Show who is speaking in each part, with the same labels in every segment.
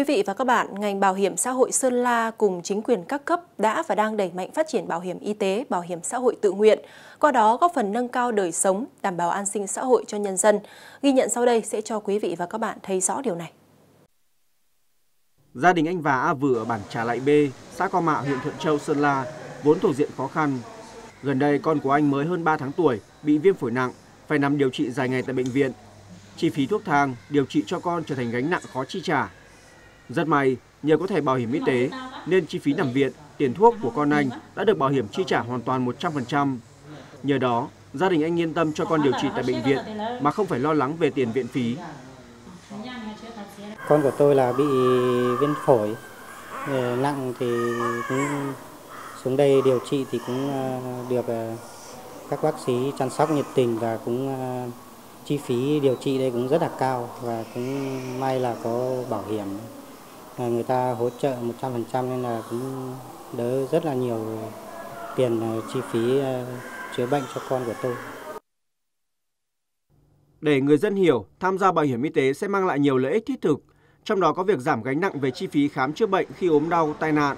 Speaker 1: Quý vị và các bạn, ngành bảo hiểm xã hội Sơn La cùng chính quyền các cấp đã và đang đẩy mạnh phát triển bảo hiểm y tế, bảo hiểm xã hội tự nguyện, qua đó góp phần nâng cao đời sống, đảm bảo an sinh xã hội cho nhân dân. Ghi nhận sau đây sẽ cho quý vị và các bạn thấy rõ điều này.
Speaker 2: Gia đình anh Và A vừa ở bản Trà Lại B, xã Co Mạ, huyện Thuận Châu, Sơn La, vốn thuộc diện khó khăn. Gần đây, con của anh mới hơn 3 tháng tuổi, bị viêm phổi nặng, phải nằm điều trị dài ngày tại bệnh viện. Chi phí thuốc thang, điều trị cho con trở thành gánh nặng khó chi trả. Rất may, nhờ có thẻ bảo hiểm y tế nên chi phí nằm viện, tiền thuốc của con anh đã được bảo hiểm chi trả hoàn toàn 100%. Nhờ đó, gia đình anh yên tâm cho con điều trị tại bệnh viện mà không phải lo lắng về tiền viện phí.
Speaker 3: Con của tôi là bị viêm phổi ờ, nặng thì cũng xuống đây điều trị thì cũng ờ, được ờ, các bác sĩ chăm sóc nhiệt tình và cũng chi phí điều trị đây cũng rất là cao và cũng may là có bảo hiểm người ta hỗ trợ 100% nên là cũng đỡ rất là nhiều tiền ờ, chi phí ờ, chữa bệnh cho con của tôi.
Speaker 2: Để người dân hiểu, tham gia bảo hiểm y tế sẽ mang lại nhiều lợi ích thiết thực, trong đó có việc giảm gánh nặng về chi phí khám chữa bệnh khi ốm đau, tai nạn.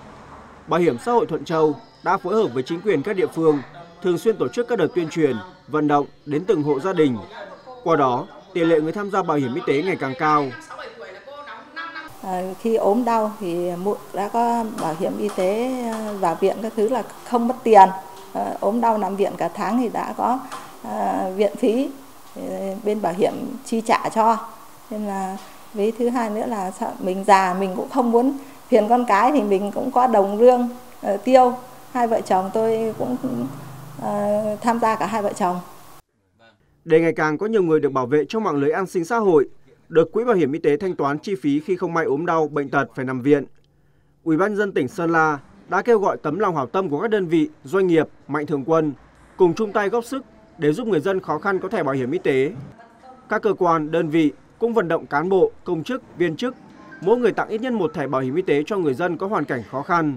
Speaker 2: Bảo hiểm xã hội Thuận Châu đã phối hợp với chính quyền các địa phương thường xuyên tổ chức các đợt tuyên truyền, vận động đến từng hộ gia đình. Qua đó, tỷ lệ người tham gia bảo hiểm y tế ngày càng cao,
Speaker 4: Ờ, khi ốm đau thì đã có bảo hiểm y tế ờ, vào viện các thứ là không mất tiền. Ờ, ốm đau nằm viện cả tháng thì đã có viện phí bên bảo hiểm chi trả cho. Nên là với thứ hai nữa là mình già mình cũng không muốn phiền con cái thì mình cũng có đồng lương tiêu. Hai vợ chồng tôi cũng tham gia cả hai vợ chồng.
Speaker 2: Để ngày càng có nhiều người được bảo vệ trong mạng lưới an sinh xã hội được quỹ bảo hiểm y tế thanh toán chi phí khi không may ốm đau, bệnh tật phải nằm viện. Ủy ban dân tỉnh Sơn La đã kêu gọi tấm lòng hảo tâm của các đơn vị, doanh nghiệp, mạnh thường quân cùng chung tay góp sức để giúp người dân khó khăn có thẻ bảo hiểm y tế. Các cơ quan, đơn vị cũng vận động cán bộ, công chức, viên chức mỗi người tặng ít nhất một thẻ bảo hiểm y tế cho người dân có hoàn cảnh khó khăn.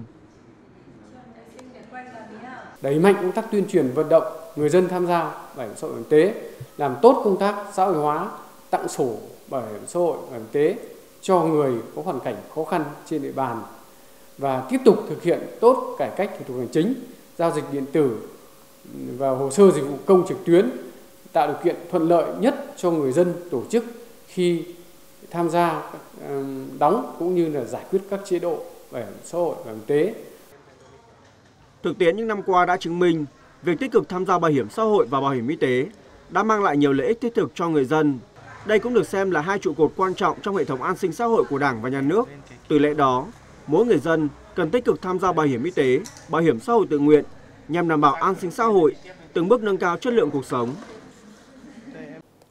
Speaker 5: Đẩy mạnh công tác tuyên truyền vận động người dân tham gia bảo hiểm xã hội y tế, làm tốt công tác xã hội hóa, tặng sổ bảo hiểm xã hội bảo hiểm tế cho người có hoàn cảnh khó khăn trên địa bàn và tiếp tục thực hiện tốt cải cách thủ tục hành chính, giao dịch điện tử và hồ sơ dịch vụ công trực tuyến tạo điều kiện thuận lợi nhất cho người dân tổ chức khi tham gia đóng cũng như là giải quyết các chế độ bảo hiểm xã hội bảo hiểm tế.
Speaker 2: Thực tiễn những năm qua đã chứng minh việc tích cực tham gia bảo hiểm xã hội và bảo hiểm y tế đã mang lại nhiều lợi ích thiết thực cho người dân đây cũng được xem là hai trụ cột quan trọng trong hệ thống an sinh xã hội của Đảng và Nhà nước. Từ lẽ đó, mỗi người dân cần tích cực tham gia bảo hiểm y tế, bảo hiểm xã hội tự nguyện nhằm đảm bảo an sinh xã hội, từng bước nâng cao chất lượng cuộc sống.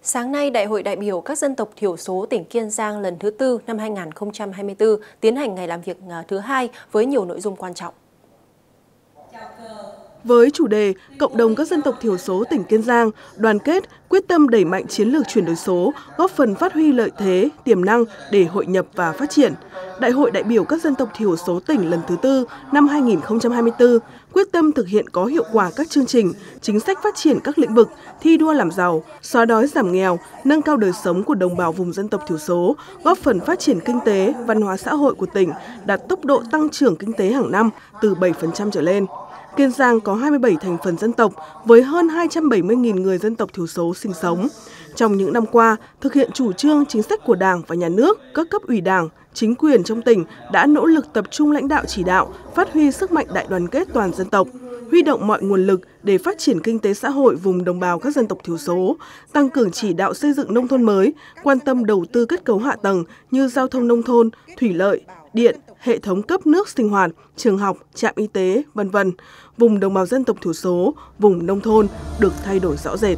Speaker 1: Sáng nay, Đại hội đại biểu các dân tộc thiểu số tỉnh Kiên Giang lần thứ tư năm 2024 tiến hành ngày làm việc à, thứ hai với nhiều nội dung quan trọng.
Speaker 6: Với chủ đề Cộng đồng các dân tộc thiểu số tỉnh Kiên Giang đoàn kết, quyết tâm đẩy mạnh chiến lược chuyển đổi số, góp phần phát huy lợi thế, tiềm năng để hội nhập và phát triển. Đại hội đại biểu các dân tộc thiểu số tỉnh lần thứ tư năm 2024 quyết tâm thực hiện có hiệu quả các chương trình, chính sách phát triển các lĩnh vực, thi đua làm giàu, xóa đói giảm nghèo, nâng cao đời sống của đồng bào vùng dân tộc thiểu số, góp phần phát triển kinh tế, văn hóa xã hội của tỉnh, đạt tốc độ tăng trưởng kinh tế hàng năm từ 7% trở lên. Kiên Giang có 27 thành phần dân tộc với hơn 270.000 người dân tộc thiểu số sinh sống. Trong những năm qua, thực hiện chủ trương chính sách của Đảng và Nhà nước, các cấp ủy Đảng, chính quyền trong tỉnh đã nỗ lực tập trung lãnh đạo chỉ đạo, phát huy sức mạnh đại đoàn kết toàn dân tộc, huy động mọi nguồn lực để phát triển kinh tế xã hội vùng đồng bào các dân tộc thiểu số, tăng cường chỉ đạo xây dựng nông thôn mới, quan tâm đầu tư kết cấu hạ tầng như giao thông nông thôn, thủy lợi, điện, hệ thống cấp nước sinh hoạt, trường học, trạm y tế, vân vân. Vùng đồng bào dân tộc thiểu số, vùng nông thôn được thay đổi rõ rệt.